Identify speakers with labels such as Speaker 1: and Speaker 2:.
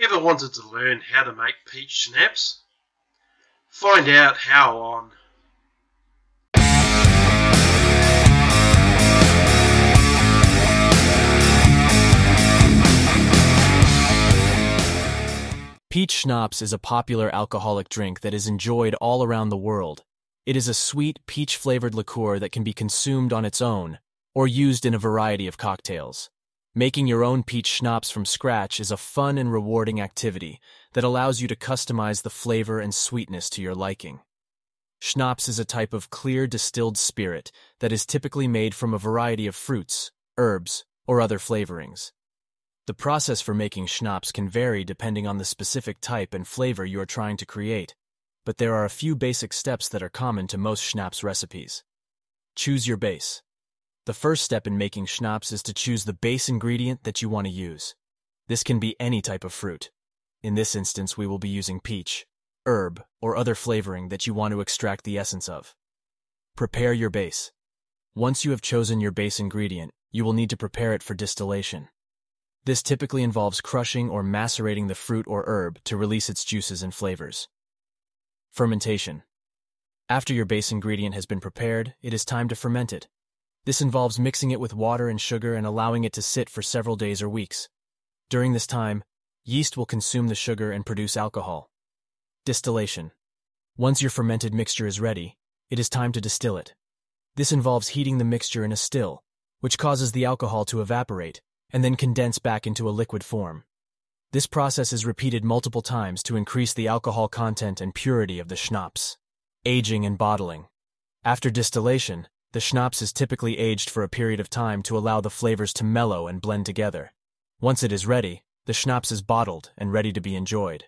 Speaker 1: Ever wanted to learn how to make peach schnapps? Find out how on
Speaker 2: Peach schnapps is a popular alcoholic drink that is enjoyed all around the world. It is a sweet, peach-flavored liqueur that can be consumed on its own, or used in a variety of cocktails. Making your own peach schnapps from scratch is a fun and rewarding activity that allows you to customize the flavor and sweetness to your liking. Schnapps is a type of clear distilled spirit that is typically made from a variety of fruits, herbs, or other flavorings. The process for making schnapps can vary depending on the specific type and flavor you are trying to create, but there are a few basic steps that are common to most schnapps recipes. Choose your base. The first step in making schnapps is to choose the base ingredient that you want to use. This can be any type of fruit. In this instance, we will be using peach, herb, or other flavoring that you want to extract the essence of. Prepare your base. Once you have chosen your base ingredient, you will need to prepare it for distillation. This typically involves crushing or macerating the fruit or herb to release its juices and flavors. Fermentation. After your base ingredient has been prepared, it is time to ferment it. This involves mixing it with water and sugar and allowing it to sit for several days or weeks. During this time, yeast will consume the sugar and produce alcohol. Distillation. Once your fermented mixture is ready, it is time to distill it. This involves heating the mixture in a still, which causes the alcohol to evaporate and then condense back into a liquid form. This process is repeated multiple times to increase the alcohol content and purity of the schnapps. Aging and bottling. After distillation, the schnapps is typically aged for a period of time to allow the flavors to mellow and blend together. Once it is ready, the schnapps is bottled and ready to be enjoyed.